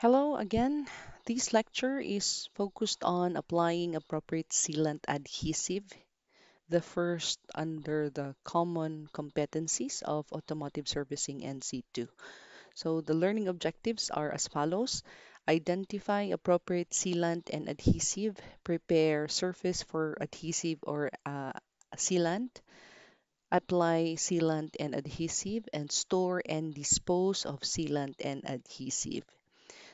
Hello again. This lecture is focused on applying appropriate sealant adhesive, the first under the common competencies of automotive servicing NC2. So the learning objectives are as follows. Identify appropriate sealant and adhesive, prepare surface for adhesive or uh, sealant, apply sealant and adhesive, and store and dispose of sealant and adhesive.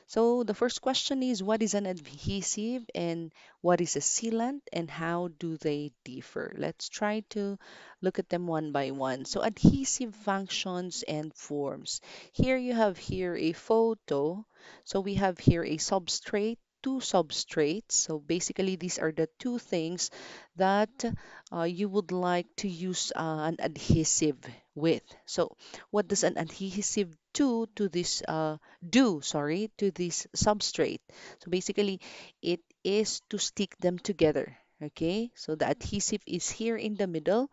So the first question is what is an adhesive and what is a sealant and how do they differ? Let's try to look at them one by one. So adhesive functions and forms. Here you have here a photo. So we have here a substrate two substrates. So basically, these are the two things that uh, you would like to use uh, an adhesive with. So what does an adhesive do to this uh, do sorry to this substrate? So basically, it is to stick them together. Okay, so the adhesive is here in the middle.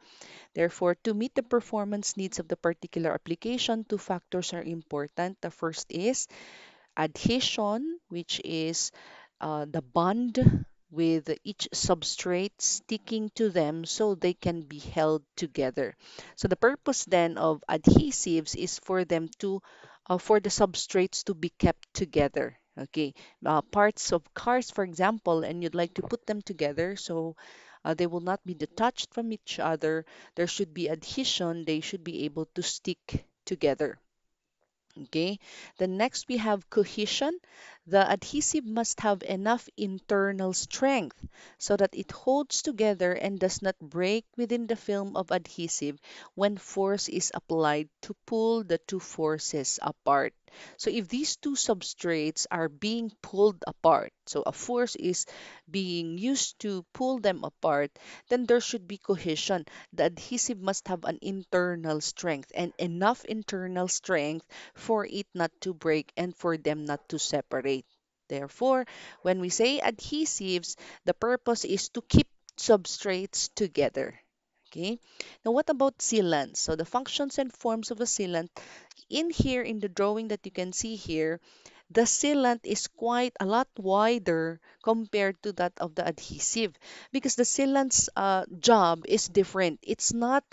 Therefore, to meet the performance needs of the particular application, two factors are important. The first is adhesion, which is uh, the bond with each substrate sticking to them so they can be held together. So the purpose then of adhesives is for them to, uh, for the substrates to be kept together. Okay, uh, parts of cars, for example, and you'd like to put them together so uh, they will not be detached from each other. There should be adhesion. They should be able to stick together. Okay, the next we have cohesion. The adhesive must have enough internal strength so that it holds together and does not break within the film of adhesive when force is applied to pull the two forces apart. So if these two substrates are being pulled apart, so a force is being used to pull them apart, then there should be cohesion. The adhesive must have an internal strength and enough internal strength for it not to break and for them not to separate. Therefore, when we say adhesives, the purpose is to keep substrates together. Okay. Now, what about sealants? So the functions and forms of a sealant in here in the drawing that you can see here, the sealant is quite a lot wider compared to that of the adhesive because the sealant's uh, job is different. It's not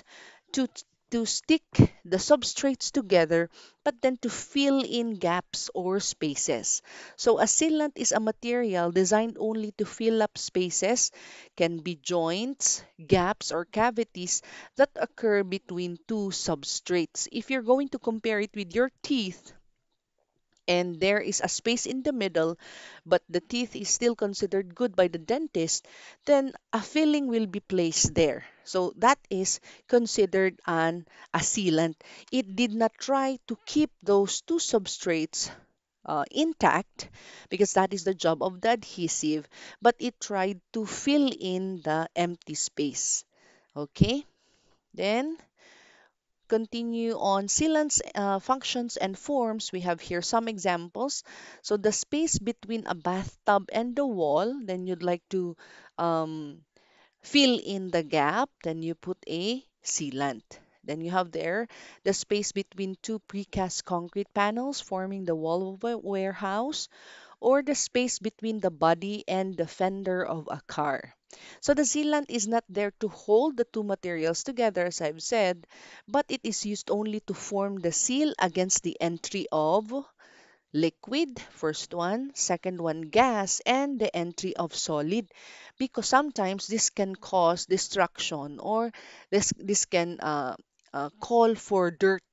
to to stick the substrates together, but then to fill in gaps or spaces. So a sealant is a material designed only to fill up spaces, can be joints, gaps, or cavities that occur between two substrates. If you're going to compare it with your teeth, and there is a space in the middle, but the teeth is still considered good by the dentist, then a filling will be placed there. So that is considered an a sealant. It did not try to keep those two substrates uh, intact because that is the job of the adhesive, but it tried to fill in the empty space. Okay, then continue on sealants uh, functions and forms, we have here some examples. So the space between a bathtub and the wall, then you'd like to um, fill in the gap, then you put a sealant. Then you have there the space between two precast concrete panels forming the wall of a warehouse or the space between the body and the fender of a car. So the sealant is not there to hold the two materials together, as I've said, but it is used only to form the seal against the entry of liquid, first one, second one, gas, and the entry of solid. Because sometimes this can cause destruction or this, this can uh, uh, call for dirt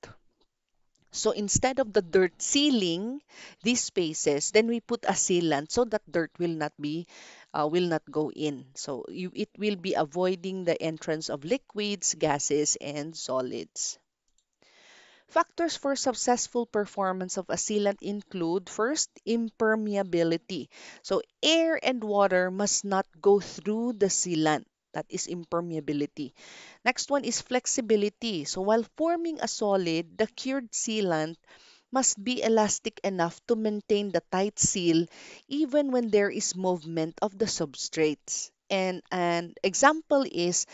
so instead of the dirt sealing these spaces, then we put a sealant so that dirt will not be uh, will not go in. So you, it will be avoiding the entrance of liquids, gases, and solids. Factors for successful performance of a sealant include first, impermeability. So air and water must not go through the sealant. That is impermeability. Next one is flexibility. So while forming a solid, the cured sealant must be elastic enough to maintain the tight seal even when there is movement of the substrates. And an example is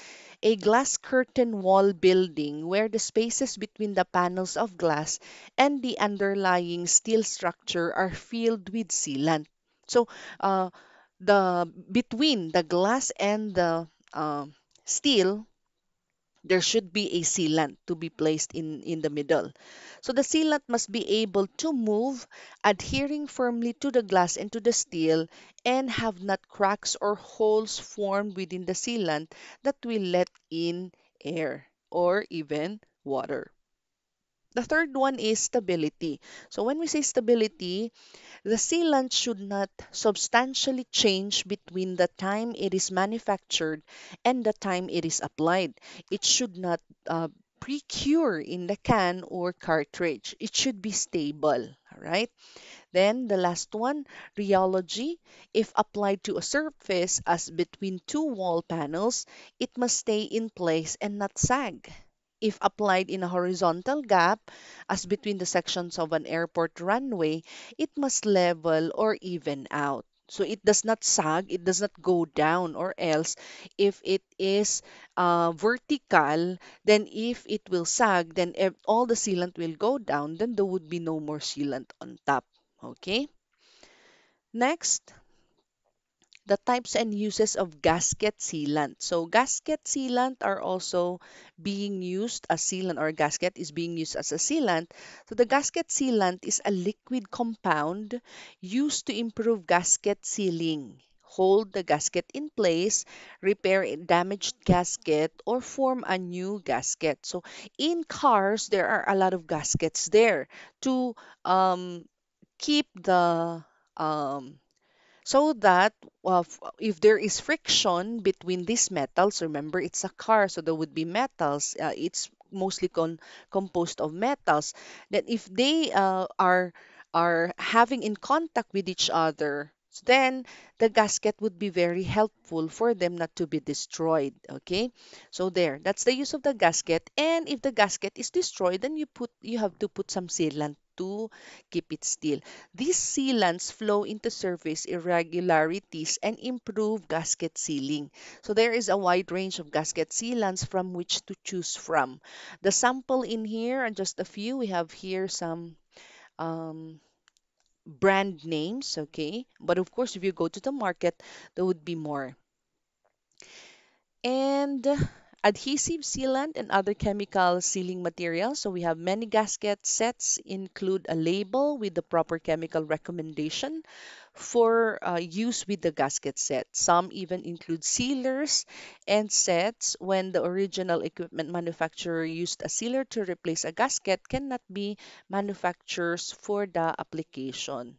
a glass curtain wall building where the spaces between the panels of glass and the underlying steel structure are filled with sealant. So, uh, the between the glass and the uh, steel there should be a sealant to be placed in, in the middle. So the sealant must be able to move, adhering firmly to the glass and to the steel, and have not cracks or holes formed within the sealant that will let in air or even water. The third one is stability. So when we say stability, the sealant should not substantially change between the time it is manufactured and the time it is applied. It should not uh, pre-cure in the can or cartridge. It should be stable, all right? Then the last one, rheology. If applied to a surface as between two wall panels, it must stay in place and not sag. If applied in a horizontal gap, as between the sections of an airport runway, it must level or even out. So it does not sag, it does not go down, or else if it is uh, vertical, then if it will sag, then all the sealant will go down, then there would be no more sealant on top. Okay, next, the types and uses of gasket sealant. So gasket sealant are also being used as sealant or gasket is being used as a sealant. So the gasket sealant is a liquid compound used to improve gasket sealing, hold the gasket in place, repair a damaged gasket, or form a new gasket. So in cars, there are a lot of gaskets there to um, keep the um, so that uh, if there is friction between these metals, remember it's a car, so there would be metals. Uh, it's mostly con- composed of metals. That if they uh, are are having in contact with each other, then the gasket would be very helpful for them not to be destroyed. Okay, so there, that's the use of the gasket. And if the gasket is destroyed, then you put you have to put some sealant to keep it still. These sealants flow into surface irregularities and improve gasket sealing. So there is a wide range of gasket sealants from which to choose from. The sample in here are just a few. We have here some um, brand names, okay? But of course, if you go to the market, there would be more and adhesive sealant and other chemical sealing materials. So we have many gasket sets include a label with the proper chemical recommendation for uh, use with the gasket set. Some even include sealers and sets when the original equipment manufacturer used a sealer to replace a gasket cannot be manufacturers for the application.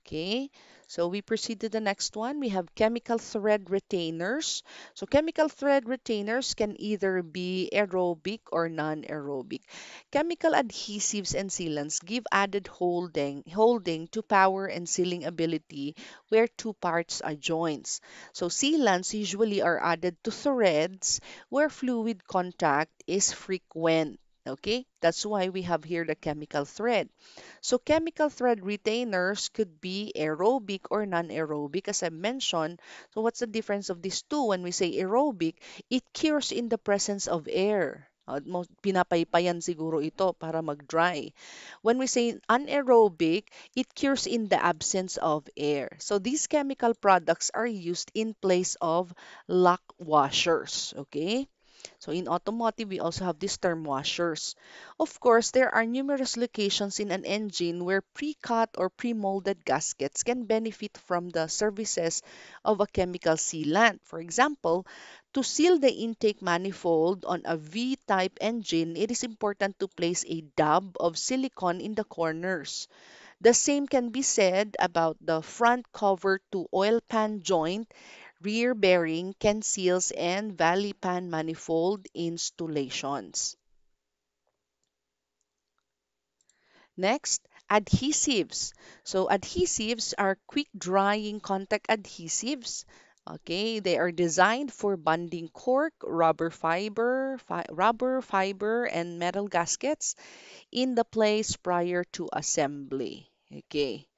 Okay, so we proceed to the next one. We have chemical thread retainers. So chemical thread retainers can either be aerobic or non-aerobic. Chemical adhesives and sealants give added holding, holding to power and sealing ability where two parts are joints. So sealants usually are added to threads where fluid contact is frequent. Okay, that's why we have here the chemical thread. So chemical thread retainers could be aerobic or non-aerobic, as I mentioned. So what's the difference of these two? When we say aerobic, it cures in the presence of air. Pinapaypayan siguro ito para mag-dry. When we say anaerobic, it cures in the absence of air. So these chemical products are used in place of lock washers. Okay? So in automotive, we also have these term washers. Of course, there are numerous locations in an engine where pre-cut or pre-molded gaskets can benefit from the services of a chemical sealant. For example, to seal the intake manifold on a V-type engine, it is important to place a dab of silicone in the corners. The same can be said about the front cover to oil pan joint, rear bearing, can seals, and valley pan manifold installations. Next, adhesives. So adhesives are quick drying contact adhesives. Okay, they are designed for bonding cork, rubber fiber, fi rubber fiber, and metal gaskets in the place prior to assembly. Okay,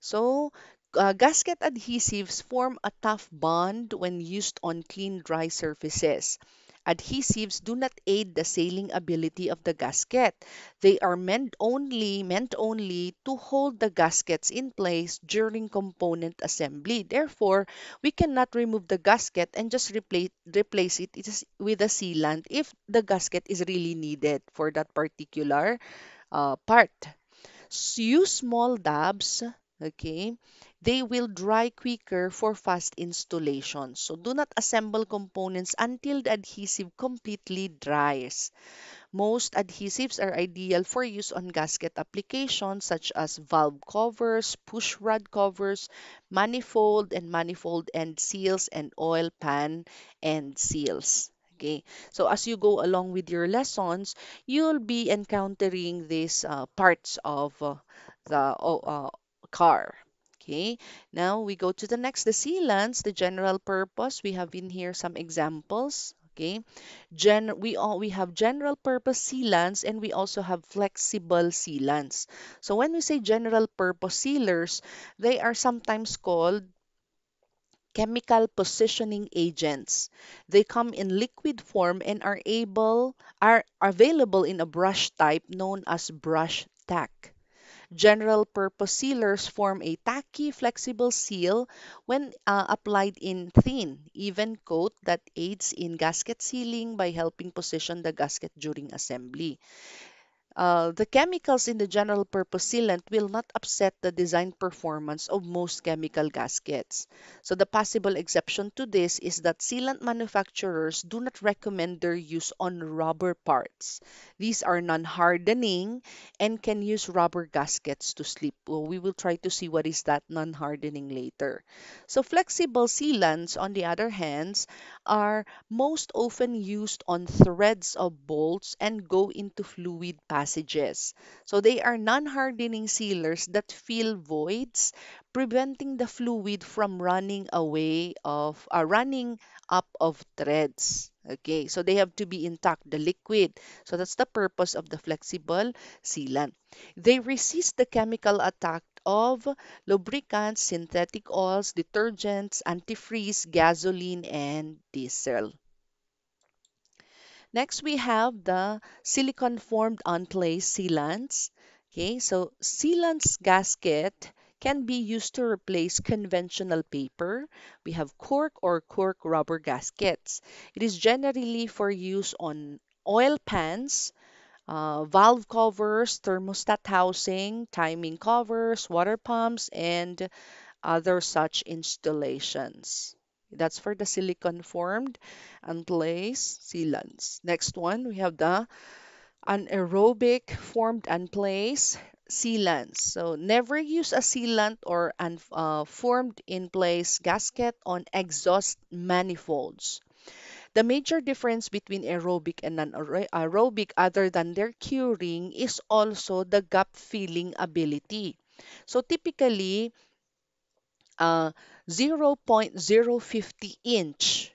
so Uh, gasket adhesives form a tough bond when used on clean, dry surfaces. Adhesives do not aid the sealing ability of the gasket. They are meant only meant only to hold the gaskets in place during component assembly. Therefore, we cannot remove the gasket and just replace replace it with a sealant if the gasket is really needed for that particular uh, part. S- Use small dabs, okay? They will dry quicker for fast installation. So do not assemble components until the adhesive completely dries. Most adhesives are ideal for use on gasket applications such as valve covers, push rod covers, manifold and manifold end seals, and oil pan end seals. Okay, so as you go along with your lessons, you'll be encountering these uh, parts of uh, the uh, car. Okay, now we go to the next, the sealants, the general purpose. We have in here some examples. Okay, Gen we all we have general purpose sealants and we also have flexible sealants. So when we say general purpose sealers, they are sometimes called chemical positioning agents. They come in liquid form and are able are available in a brush type known as brush tack. General purpose sealers form a tacky, flexible seal when uh, applied in thin, even coat that aids in gasket sealing by helping position the gasket during assembly. Uh, the chemicals in the general purpose sealant will not upset the design performance of most chemical gaskets. So the possible exception to this is that sealant manufacturers do not recommend their use on rubber parts. These are non-hardening and can use rubber gaskets to sleep. Well, we will try to see what is that non-hardening later. So flexible sealants, on the other hand, are most often used on threads of bolts and go into fluid passages. So they are non-hardening sealers that fill voids, preventing the fluid from running away of uh, running up of threads. Okay, so they have to be intact, the liquid. So that's the purpose of the flexible sealant. They resist the chemical attack of lubricants, synthetic oils, detergents, antifreeze, gasoline, and diesel. Next, we have the silicone formed in place sealants. Okay, so sealants gasket can be used to replace conventional paper. We have cork or cork rubber gaskets. It is generally for use on oil pans, uh, valve covers, thermostat housing, timing covers, water pumps, and other such installations. That's for the silicon formed and place sealants. Next one, we have the anaerobic formed and place sealants. So never use a sealant or uh, formed in place gasket on exhaust manifolds. The major difference between aerobic and non-aerobic, other than their curing, is also the gap filling ability. So typically, uh, 0.050 inch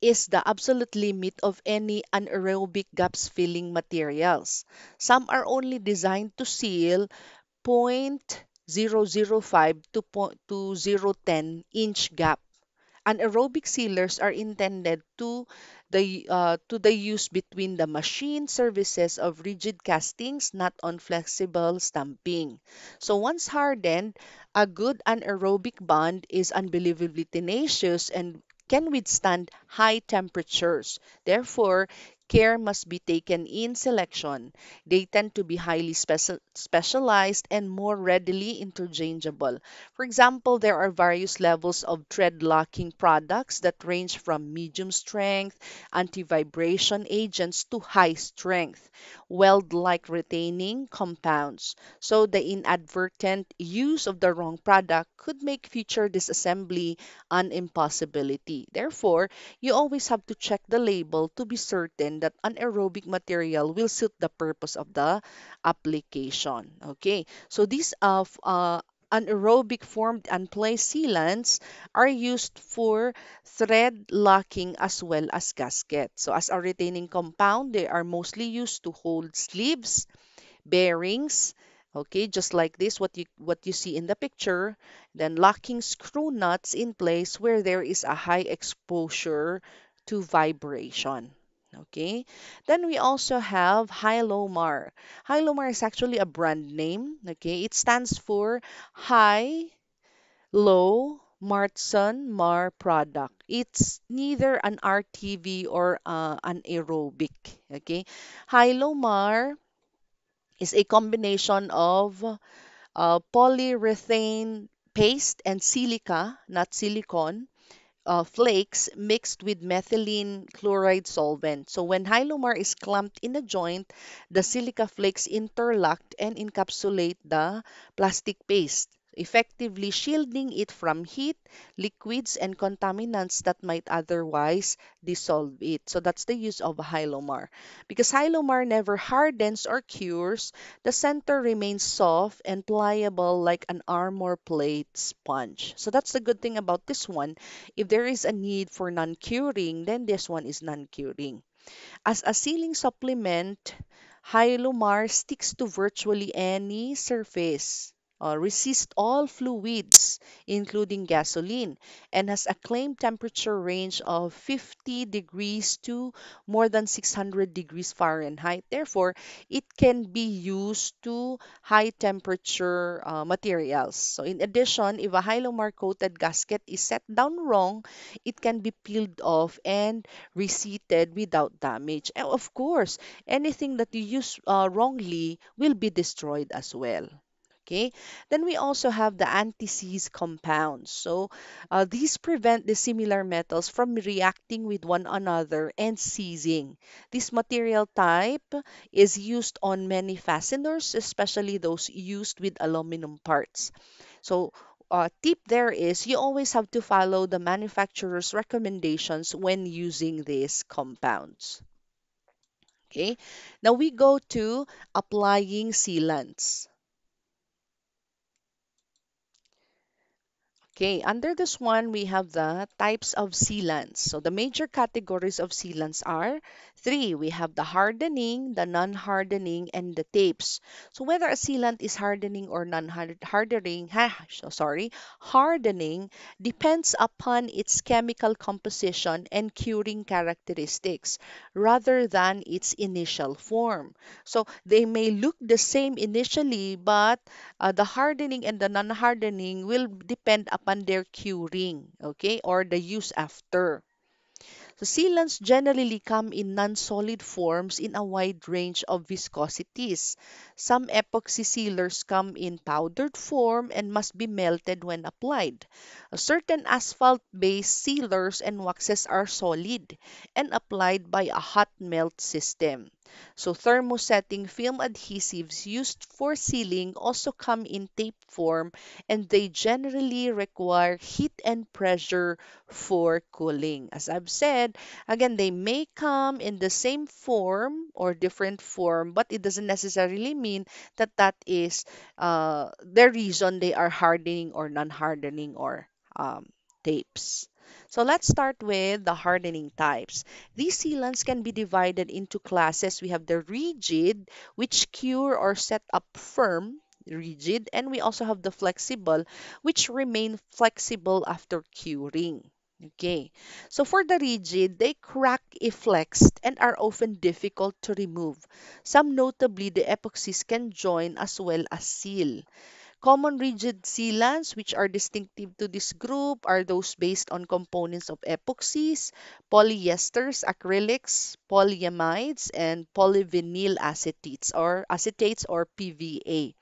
is the absolute limit of any anaerobic gaps filling materials. Some are only designed to seal point zero zero 0.005 to, to zero 0.10 inch gap Anaerobic sealers are intended to the uh, to the use between the machine services of rigid castings, not on flexible stamping. So once hardened, a good anaerobic bond is unbelievably tenacious and can withstand high temperatures. Therefore, care must be taken in selection. They tend to be highly speci- specialized and more readily interchangeable. For example, there are various levels of thread locking products that range from medium strength anti-vibration agents to high strength weld-like retaining compounds. So the inadvertent use of the wrong product could make future disassembly an impossibility. Therefore, you always have to check the label to be certain that anaerobic material will suit the purpose of the application. Okay, so these of uh, anaerobic formed and placed sealants are used for thread locking as well as gasket. So as a retaining compound, they are mostly used to hold sleeves, bearings, Okay, just like this, what you what you see in the picture, then locking screw nuts in place where there is a high exposure to vibration. Okay, then we also have Hylomar. Hylomar is actually a brand name. Okay, it stands for High Low Martson Mar product. It's neither an RTV or uh, an aerobic. Okay, Hylomar is a combination of uh, polyurethane paste and silica, not silicone, uh, flakes mixed with methylene chloride solvent. So when Hylomar is clamped in a joint, the silica flakes interlock and encapsulate the plastic paste, effectively shielding it from heat, liquids, and contaminants that might otherwise dissolve it. So that's the use of Hylomar. Because Hylomar never hardens or cures, the center remains soft and pliable like an armor plate sponge. So that's the good thing about this one if there is a need for non-curing, then this one is non-curing. As a sealing supplement, Hylomar sticks to virtually any surface, uh, resists all fluids, including gasoline, and has a claimed temperature range of 50 degrees to more than 600 degrees Fahrenheit. Therefore, it can be used to high temperature uh, materials. So, in addition, if a Hylomar coated gasket is set down wrong, it can be peeled off and reseated without damage. And of course, anything that you use uh, wrongly will be destroyed as well. Okay, then we also have the anti-seize compounds. So uh, these prevent the similar metals from reacting with one another and seizing. This material type is used on many fasteners, especially those used with aluminum parts. So uh, tip there is you always have to follow the manufacturer's recommendations when using these compounds. Okay, now we go to applying sealants. Okay, under this one, we have the types of sealants. So the major categories of sealants are three. We have the hardening, the non-hardening, and the tapes. So whether a sealant is hardening or non-hardening, so sorry, hardening depends upon its chemical composition and curing characteristics rather than its initial form. So they may look the same initially, but uh, the hardening and the non-hardening will depend upon their curing, okay, or the use after. So sealants generally come in non-solid forms in a wide range of viscosities. Some epoxy sealers come in powdered form and must be melted when applied. Certain asphalt-based sealers and waxes are solid and applied by a hot melt system. So thermosetting film adhesives used for sealing also come in tape form and they generally require heat and pressure for cooling. As I've said, again, they may come in the same form or different form, but it doesn't necessarily mean that that is uh, the reason they are hardening or non-hardening or um, tapes. So let's start with the hardening types. These sealants can be divided into classes. We have the rigid, which cure or set up firm, rigid, and we also have the flexible, which remain flexible after curing. Okay, so for the rigid, they crack if flexed and are often difficult to remove. Some notably, the epoxies can join as well as seal. Common rigid sealants, which are distinctive to this group, are those based on components of epoxies, polyesters, acrylics, polyamides, and polyvinyl acetates or acetates or PVA.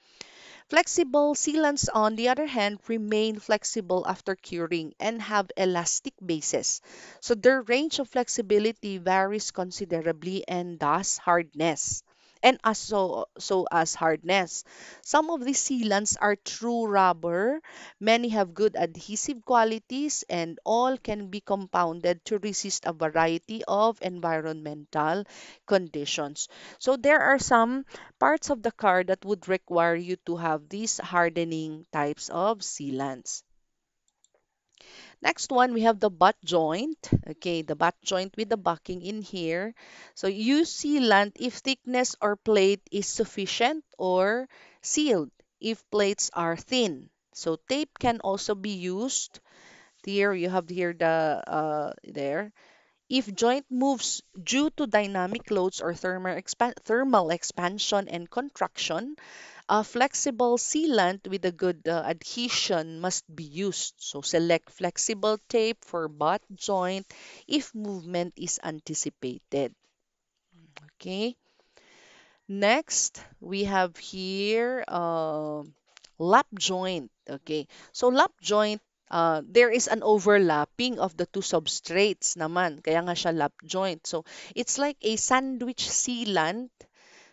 Flexible sealants, on the other hand, remain flexible after curing and have elastic bases. So their range of flexibility varies considerably and thus hardness. And as so, so as hardness. Some of these sealants are true rubber. Many have good adhesive qualities and all can be compounded to resist a variety of environmental conditions. So there are some parts of the car that would require you to have these hardening types of sealants. Next one, we have the butt joint. Okay, the butt joint with the bucking in here. So use sealant if thickness or plate is sufficient or sealed if plates are thin. So tape can also be used. Here you have here the uh, there. If joint moves due to dynamic loads or thermal, thermal expansion and contraction, a flexible sealant with a good uh, adhesion must be used. So select flexible tape for butt joint if movement is anticipated. Okay. Next, we have here uh, lap joint. Okay. So lap joint, uh, there is an overlapping of the two substrates naman. Kaya nga siya lap joint. So it's like a sandwich sealant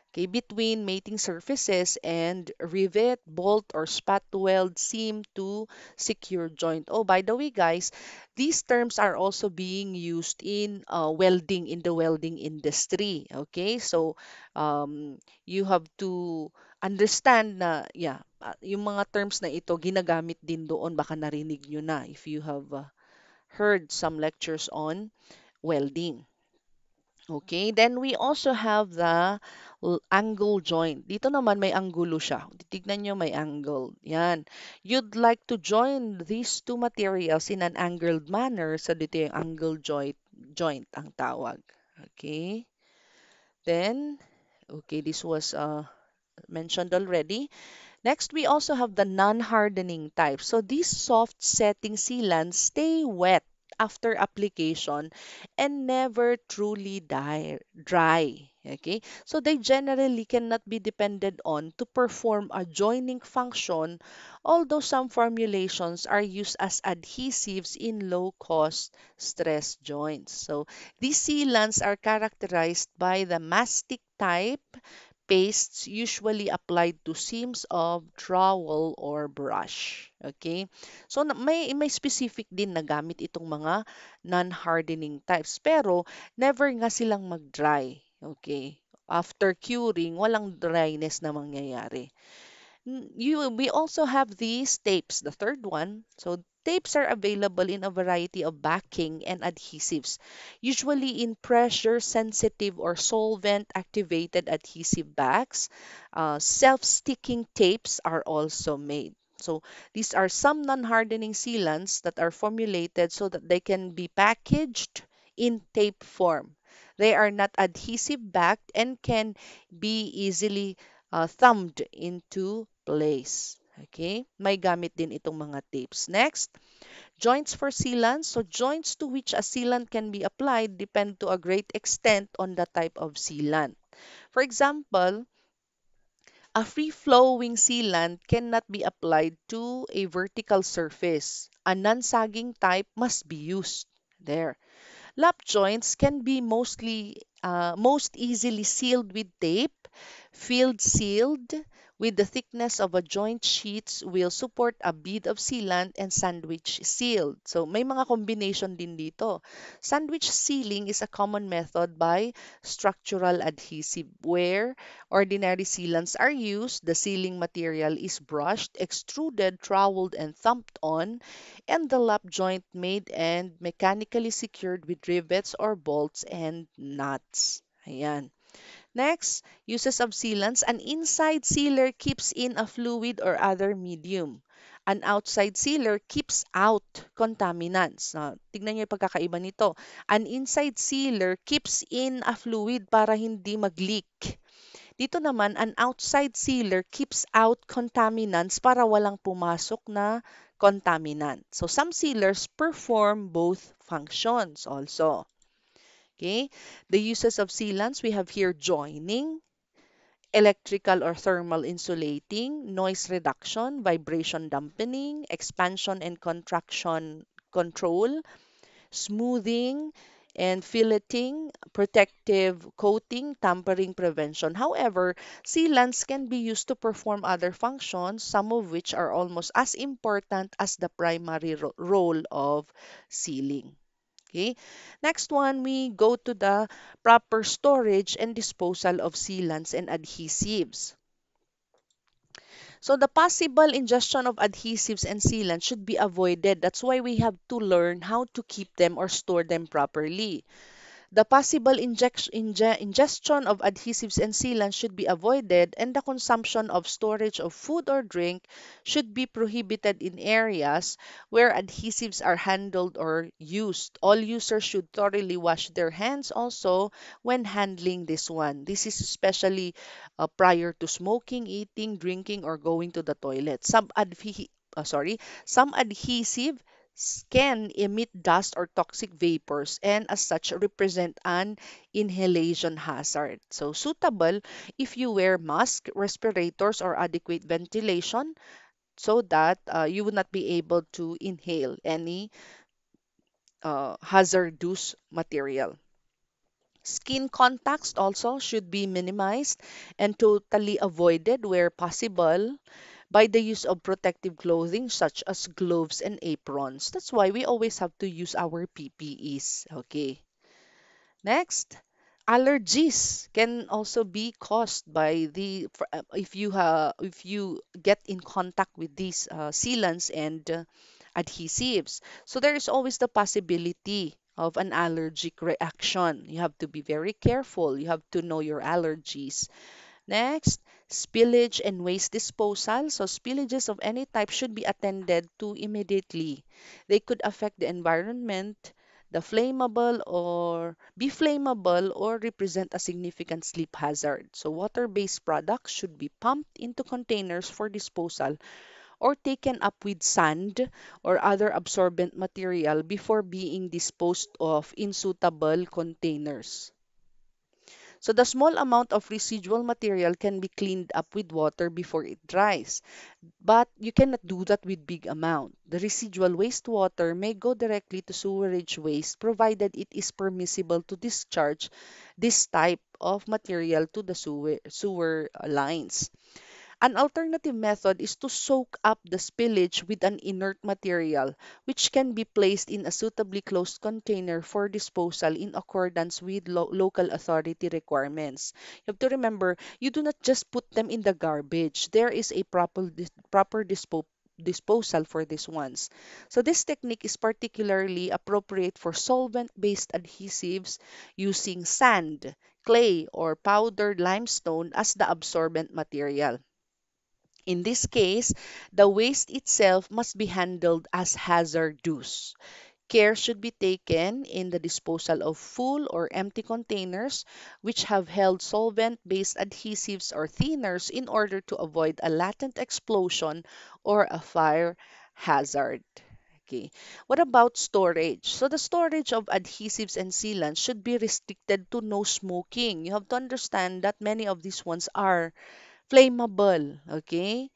Okay, between mating surfaces and rivet, bolt, or spot weld seam to secure joint. Oh, by the way, guys, these terms are also being used in uh, welding in the welding industry. Okay, so um, you have to understand na, yeah, uh, yung mga terms na ito ginagamit din doon. Baka narinig nyo na if you have uh, heard some lectures on welding. Okay, then we also have the angle joint. Dito naman may anggulo siya. Titignan nyo may angle. Yan. You'd like to join these two materials in an angled manner. So dito yung angle joint, joint ang tawag. Okay. Then, okay, this was uh, mentioned already. Next, we also have the non-hardening type. So these soft setting sealants stay wet after application and never truly die, dry. Okay, so they generally cannot be depended on to perform a joining function, although some formulations are used as adhesives in low-cost stress joints. So these sealants are characterized by the mastic type pastes usually applied to seams of trowel or brush. Okay? So may may specific din na gamit itong mga non-hardening types pero never nga silang mag-dry. Okay? After curing, walang dryness na mangyayari. You, we also have these tapes, the third one. So tapes are available in a variety of backing and adhesives, usually in pressure-sensitive or solvent-activated adhesive backs. Uh, self-sticking tapes are also made. So these are some non-hardening sealants that are formulated so that they can be packaged in tape form. They are not adhesive backed and can be easily uh, thumbed into place. Okay? May gamit din itong mga tapes. Next, joints for sealants. So joints to which a sealant can be applied depend to a great extent on the type of sealant. For example, a free-flowing sealant cannot be applied to a vertical surface. A non-sagging type must be used. There. Lap joints can be mostly uh, most easily sealed with tape. Field sealed with the thickness of a joint sheets will support a bead of sealant and sandwich sealed. So may mga combination din dito. Sandwich sealing is a common method by structural adhesive where ordinary sealants are used, the sealing material is brushed, extruded, troweled, and thumped on, and the lap joint made and mechanically secured with rivets or bolts and nuts. Ayan. Next, uses of sealants. An inside sealer keeps in a fluid or other medium. An outside sealer keeps out contaminants. Na, tignan niyo yung pagkakaiba nito. An inside sealer keeps in a fluid para hindi mag-leak. Dito naman, an outside sealer keeps out contaminants para walang pumasok na contaminant. So some sealers perform both functions also. Okay, the uses of sealants we have here joining, electrical or thermal insulating, noise reduction, vibration dampening, expansion and contraction control, smoothing and filleting, protective coating, tampering prevention. However, sealants can be used to perform other functions, some of which are almost as important as the primary ro- role of sealing. Okay. Next one, we go to the proper storage and disposal of sealants and adhesives. So the possible ingestion of adhesives and sealants should be avoided. That's why we have to learn how to keep them or store them properly. The possible ingestion of adhesives and sealants should be avoided, and the consumption of storage of food or drink should be prohibited in areas where adhesives are handled or used. All users should thoroughly wash their hands also when handling this one. This is especially uh, prior to smoking, eating, drinking, or going to the toilet. Some adhe- uh, sorry, some adhesive can emit dust or toxic vapors and as such represent an inhalation hazard. So suitable if you wear mask, respirators or adequate ventilation so that uh, you would not be able to inhale any uh, hazardous material. Skin contacts also should be minimized and totally avoided where possible by the use of protective clothing such as gloves and aprons. That's why we always have to use our PPEs. Okay. Next, allergies can also be caused by the uh, if you if you get in contact with these uh, sealants and uh, adhesives. So there is always the possibility of an allergic reaction. You have to be very careful. You have to know your allergies. Next, spillage and waste disposal. So, spillages of any type should be attended to immediately. They could affect the environment, the flammable or be flammable or represent a significant sleep hazard. So, water-based products should be pumped into containers for disposal or taken up with sand or other absorbent material before being disposed of in suitable containers. So the small amount of residual material can be cleaned up with water before it dries, but you cannot do that with big amount. The residual wastewater may go directly to sewerage waste provided it is permissible to discharge this type of material to the sewer, sewer lines. An alternative method is to soak up the spillage with an inert material, which can be placed in a suitably closed container for disposal in accordance with lo- local authority requirements. You have to remember, you do not just put them in the garbage. There is a proper proper dispo- disposal for these ones. So this technique is particularly appropriate for solvent-based adhesives using sand, clay, or powdered limestone as the absorbent material. In this case, the waste itself must be handled as hazardous. Care should be taken in the disposal of full or empty containers which have held solvent-based adhesives or thinners in order to avoid a latent explosion or a fire hazard. Okay. What about storage? So the storage of adhesives and sealants should be restricted to no smoking. You have to understand that many of these ones are flammable. Okay.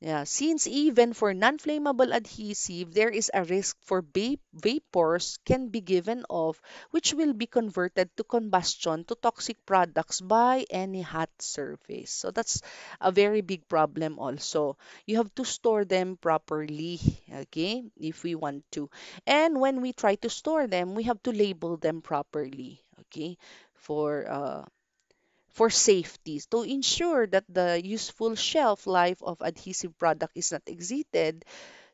Yeah, since even for non-flammable adhesive, there is a risk for va- vapors can be given off, which will be converted to combustion to toxic products by any hot surface. So that's a very big problem also. You have to store them properly, okay, if we want to. And when we try to store them, we have to label them properly, okay, for uh, for safety to ensure that the useful shelf life of adhesive product is not exceeded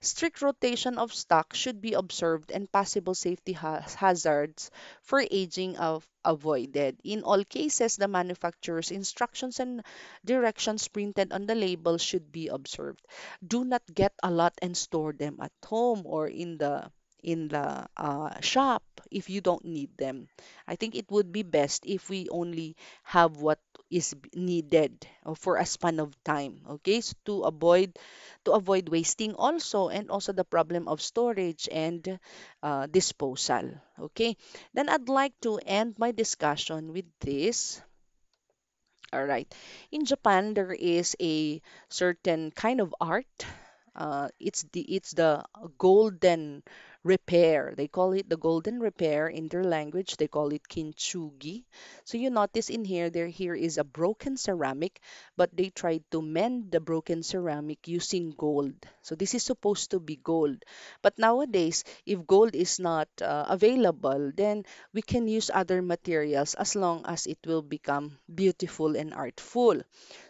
strict rotation of stock should be observed and possible safety ha- hazards for aging of avoided. In all cases the manufacturer's instructions and directions printed on the label should be observed. Do not get a lot and store them at home or in the in the uh, shop if you don't need them. I think it would be best if we only have what is needed uh, for a span of time okay? So to avoid to avoid wasting also and also the problem of storage and uh, disposal okay? Then i'd like to end my discussion with this. All right in japan there is a certain kind of art uh, it's the it's the golden repair. They call it the golden repair in their language. They call it kintsugi. So you notice in here, there here is a broken ceramic, but they tried to mend the broken ceramic using gold. So this is supposed to be gold. But nowadays, if gold is not uh, available, then we can use other materials as long as it will become beautiful and artful.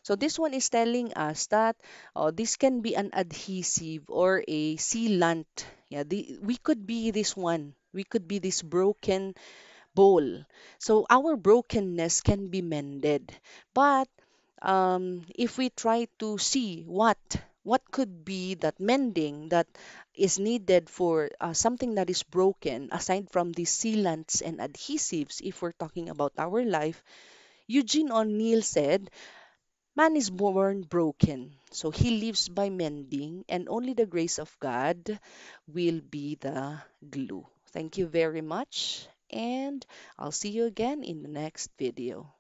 So this one is telling us that uh, this can be an adhesive or a sealant. Yeah, the, we could be this one. We could be this broken bowl. So our brokenness can be mended. But um, if we try to see what what could be that mending that is needed for uh, something that is broken aside from the sealants and adhesives if we're talking about our life eugene o'neill said man is born broken so he lives by mending and only the grace of god will be the glue. Thank you very much and i'll see you again in the next video